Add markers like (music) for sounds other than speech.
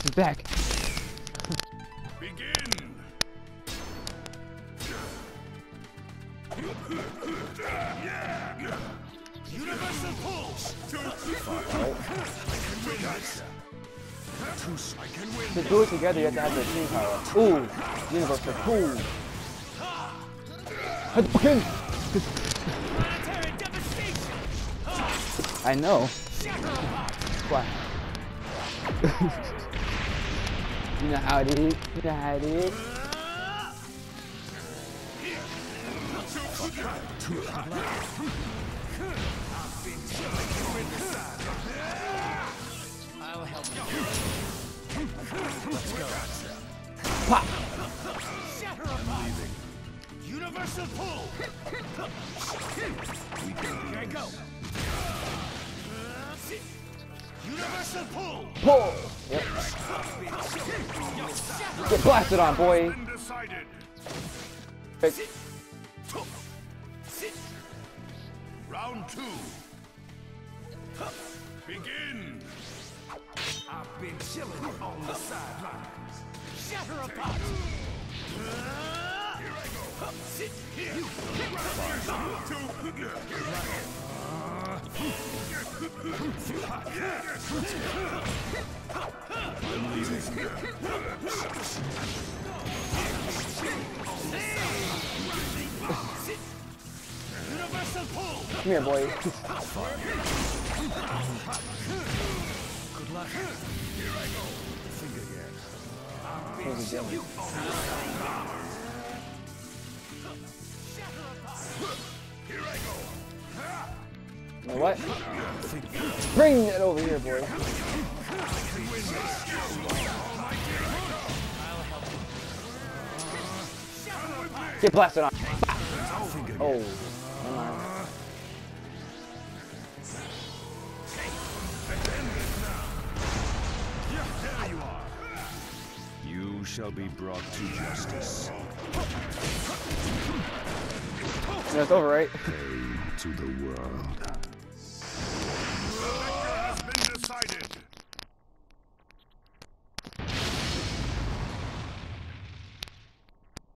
got his back. Begin. Universal pulse. I can win. To do it together, you have to have the team power. Ooh, universal. Ooh. Hadouken! I know. What? (laughs) you know how it is. You know how it is. I'll help you. Let's go. Pop! Shatter apart. Universal pull. (laughs) Here I go. Universal pull. Pull! Yep. Get blasted on, boy. Hey, Round two. Begin. I've been chilling on the sidelines. Shatter apart. Here I go. Sit Come here, boy. Good luck. Here I go. Think again. I've been Thank You know what? Bring it over here, boy. Get blasted on. Oh, never mind. There you shall be brought to justice. It's over, right? Pay to the world.